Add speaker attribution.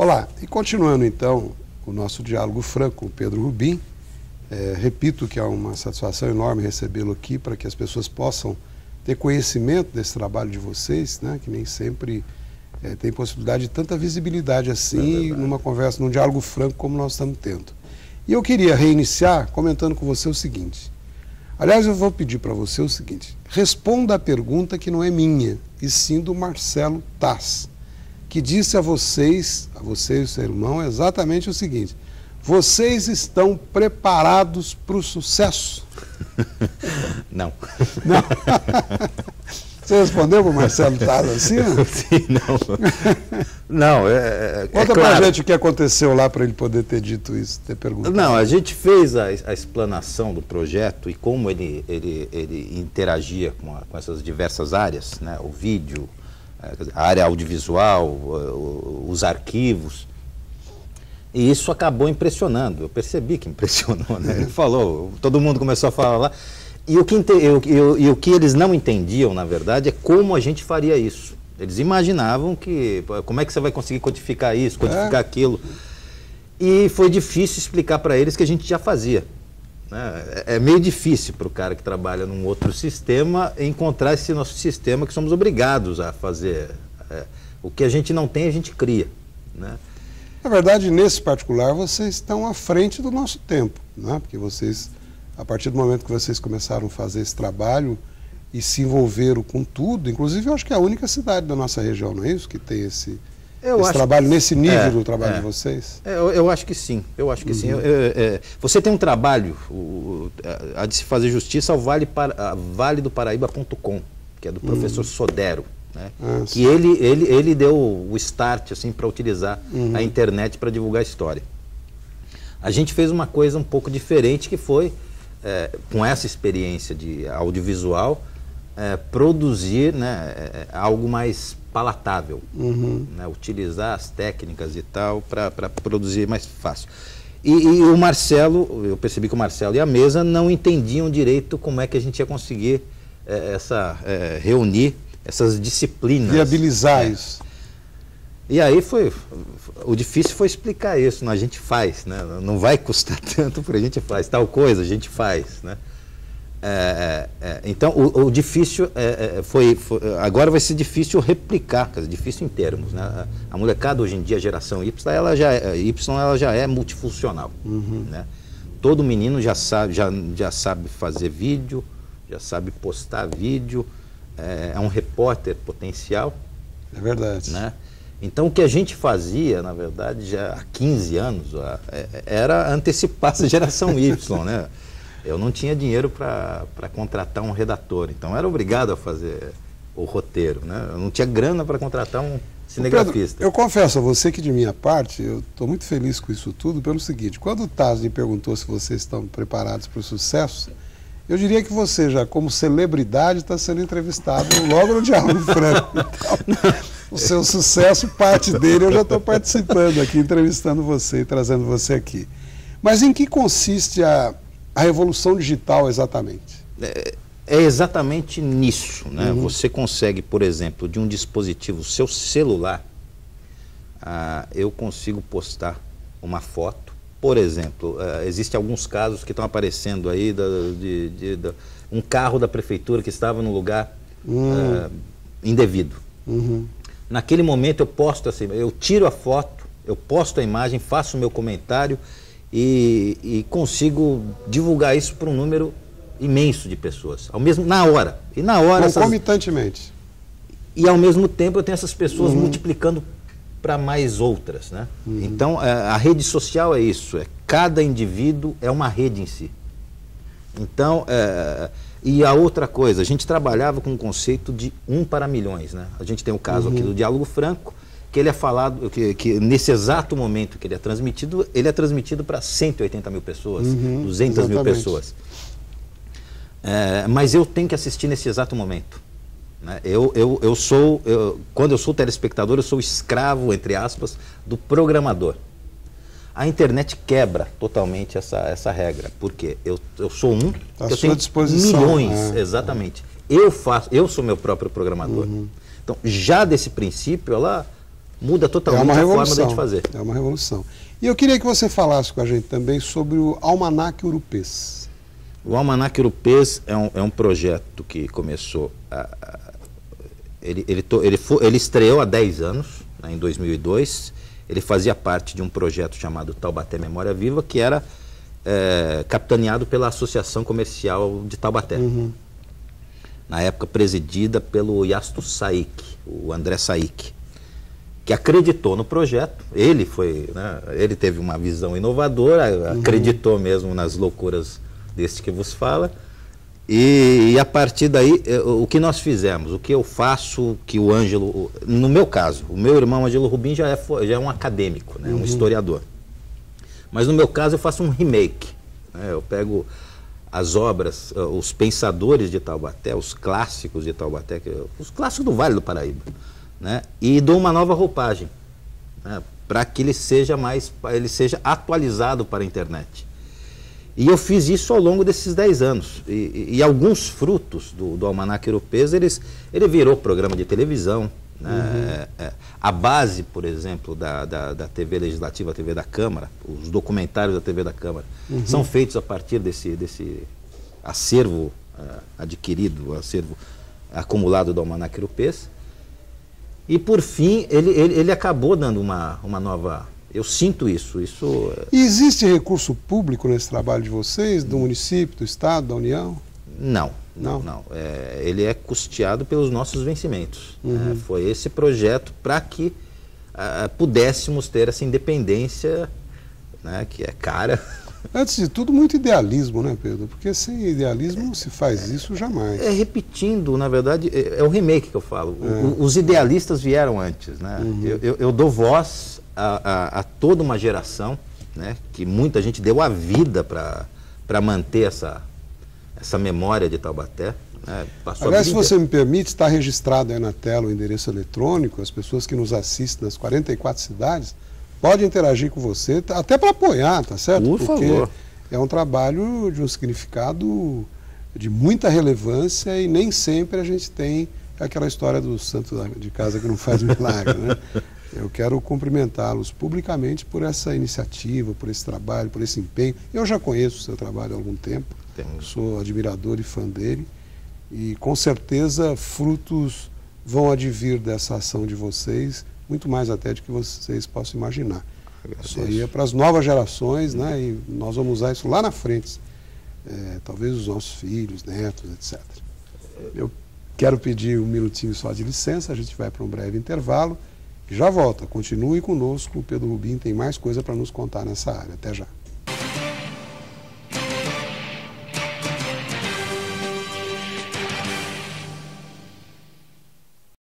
Speaker 1: Olá, e continuando então o nosso diálogo franco com o Pedro Rubim, é, repito que é uma satisfação enorme recebê-lo aqui para que as pessoas possam ter conhecimento desse trabalho de vocês, né, que nem sempre é, tem possibilidade de tanta visibilidade assim, é numa conversa, num diálogo franco como nós estamos tendo. E eu queria reiniciar comentando com você o seguinte. Aliás, eu vou pedir para você o seguinte: responda a pergunta que não é minha, e sim do Marcelo Tass que disse a vocês, a você e o seu irmão, exatamente o seguinte: vocês estão preparados para o sucesso?
Speaker 2: Não.
Speaker 1: Não. Você respondeu para o Marcelo Taz assim?
Speaker 2: Sim, não. Não, é. é,
Speaker 1: é Conta é claro. para a gente o que aconteceu lá para ele poder ter dito isso, ter perguntado.
Speaker 2: Não, a gente fez a, a explanação do projeto e como ele, ele, ele interagia com, a, com essas diversas áreas, né? o vídeo, é, a área audiovisual, os arquivos. E isso acabou impressionando. Eu percebi que impressionou. Né? Ele falou, todo mundo começou a falar lá. E o, que, eu, eu, e o que eles não entendiam, na verdade, é como a gente faria isso. Eles imaginavam que, como é que você vai conseguir codificar isso, codificar é. aquilo. E foi difícil explicar para eles que a gente já fazia. Né? É, é meio difícil para o cara que trabalha num outro sistema encontrar esse nosso sistema que somos obrigados a fazer. É, o que a gente não tem, a gente cria. Né?
Speaker 1: Na verdade, nesse particular, vocês estão à frente do nosso tempo, né? porque vocês, a partir do momento que vocês começaram a fazer esse trabalho e se envolveram com tudo, inclusive eu acho que é a única cidade da nossa região, não é isso? Que tem esse, eu esse trabalho que, nesse nível é, do trabalho é, de vocês?
Speaker 2: É, eu, eu, acho que sim, eu acho que uhum. sim. Eu, é, você tem um trabalho, o, a, de se fazer justiça ao vale, para, vale do Paraíba.com, que é do uhum. professor Sodero. Né? Ah, que ele, ele, ele deu o start assim, para utilizar uhum. a internet para divulgar a história. A gente fez uma coisa um pouco diferente que foi, é, com essa experiência de audiovisual, é, produzir né, é, algo mais palatável, uhum. né, utilizar as técnicas e tal para produzir mais fácil. E, e, o Marcelo, eu percebi que o Marcelo e a mesa não entendiam direito como é que a gente ia conseguir é, essa é, reunir essas disciplinas.
Speaker 1: Viabilizar é. isso.
Speaker 2: E aí foi, o difícil foi explicar isso, né? a gente faz, né? não vai custar tanto para a gente faz, tal coisa a gente faz, né? É, é, é, então, o, o difícil é, é, foi, foi, Agora vai ser difícil replicar, dizer, difícil em termos. Né? A, a molecada hoje em dia, a geração Y, ela já é, y, ela já é multifuncional. Uhum. Né? Todo menino já sabe, já, já sabe fazer vídeo, já sabe postar vídeo, é, é um repórter potencial.
Speaker 1: É verdade.
Speaker 2: Né? Então, o que a gente fazia, na verdade, já há 15 anos, era antecipar essa geração Y. Né? Eu não tinha dinheiro para contratar um redator, então era obrigado a fazer o roteiro, né? Eu não tinha grana para contratar um cinegrafista.
Speaker 1: Pedro, eu confesso a você que de minha parte, eu estou muito feliz com isso tudo pelo seguinte, quando o Taz me perguntou se vocês estão preparados para o sucesso, eu diria que você já, como celebridade, está sendo entrevistado logo no Diálogo Franco. Então, o seu sucesso, parte dele, eu já estou participando aqui, entrevistando você e trazendo você aqui. Mas em que consiste a, a revolução digital exatamente?
Speaker 2: É, é exatamente nisso. Né? Uhum. Você consegue, por exemplo, de um dispositivo, seu celular, ah, eu consigo postar uma foto. Por exemplo, ah, existem alguns casos que estão aparecendo aí da, de, de, um carro da prefeitura que estava no lugar uhum. ah, indevido. Uhum. Naquele momento eu posto assim, eu tiro a foto, eu posto a imagem, faço o meu comentário e, e consigo divulgar isso para um número imenso de pessoas, ao mesmo na hora. E na hora
Speaker 1: concomitantemente. Essas,
Speaker 2: e ao mesmo tempo eu tenho essas pessoas uhum. multiplicando para mais outras, né? Uhum. Então a, a, rede social é isso, é cada indivíduo é uma rede em si. Então é, e a outra coisa, a gente trabalhava com o conceito de um para milhões, né? A gente tem o caso uhum. aqui do diálogo franco que ele é falado, que, que, nesse exato momento que ele é transmitido, ele é transmitido para 180 mil pessoas, uhum, 200 exatamente. mil pessoas. É, mas eu tenho que assistir nesse exato momento. Né? Eu, eu, eu sou, eu, quando eu sou telespectador, eu sou escravo, entre aspas, do programador. A internet quebra totalmente essa, essa regra, porque eu, eu sou um,
Speaker 1: a
Speaker 2: eu tenho milhões, é, exatamente. É. Eu faço, eu sou meu próprio programador. Uhum. Então, já desse princípio, ela muda totalmente
Speaker 1: é
Speaker 2: a forma de fazer.
Speaker 1: É uma revolução. E eu queria que você falasse com a gente também sobre o Almanac Urupês.
Speaker 2: O Almanac Urupês é um, é um projeto que começou. A, a, ele, ele, ele, foi, ele estreou há 10 anos, né, em 2002. Ele fazia parte de um projeto chamado Taubaté Memória Viva, que era é, capitaneado pela Associação Comercial de Taubaté. Uhum. Na época presidida pelo Yasto Saik, o André Saik, que acreditou no projeto. Ele foi, né, ele teve uma visão inovadora, uhum. acreditou mesmo nas loucuras desse que vos fala. E, e, a partir daí, é, o que nós fizemos, o que eu faço, que o Ângelo, no meu caso, o meu irmão Ângelo Rubim já é, já é um acadêmico, né, uhum. um historiador. Mas no meu caso eu faço um remake. Né? Eu pego as obras, eh, os pensadores de Taubaté, os clássicos de Taubaté, os clássicos do Vale do Paraíba, né? e dou uma nova roupagem, né? para que ele seja mais, ele seja atualizado para a internet. E eu fiz isso ao longo desses 10 anos. E, e, e alguns frutos do, do Almanac Europeu, eles, ele virou programa de televisão, né? Uhum. É, é, a base, por exemplo, da, da, da, TV Legislativa, a TV da Câmara, os documentários da TV da Câmara, uhum. são feitos a partir desse, desse acervo uh, adquirido, acervo acumulado do Almanac Europês. E, por fim, ele, ele, ele, acabou dando uma, uma nova... Eu sinto isso. isso
Speaker 1: é e existe recurso público nesse trabalho de vocês, do município, do Estado, da União?
Speaker 2: Não. Não, não. É, ele é custeado pelos nossos vencimentos. Uhum. É, foi esse projeto para que uh, pudéssemos ter essa independência, né, que é cara.
Speaker 1: Antes de tudo, muito idealismo, né, Pedro? Porque sem idealismo não se faz isso jamais.
Speaker 2: É repetindo, na verdade, é, é o remake que eu falo. O, é. os idealistas vieram antes, né? Uhum. Eu, eu, eu, dou voz a, a, a, toda uma geração, né, que muita gente deu a vida para manter essa essa memória de Taubaté. Né?
Speaker 1: Aliás, se você me permite, está registrado aí na tela o endereço eletrônico, as pessoas que nos assistem nas 44 cidades podem interagir com você, até para apoiar, tá certo?
Speaker 2: Por Porque favor.
Speaker 1: é um trabalho de um significado de muita relevância e nem sempre a gente tem aquela história do santo de casa que não faz milagre, né? Eu quero cumprimentá-los publicamente por essa iniciativa, por esse trabalho, por esse empenho. Eu já conheço o seu trabalho há algum tempo. Sou admirador e fã dele. E com certeza frutos vão advir dessa ação de vocês, muito mais até do que vocês possam imaginar. Isso aí é para as novas gerações, né? E nós vamos usar isso lá na frente. É, talvez os nossos filhos, netos, etc. Eu quero pedir um minutinho só de licença, a gente vai para um breve intervalo e já volta. Continue conosco, o Pedro Rubim tem mais coisa para nos contar nessa área. Até já.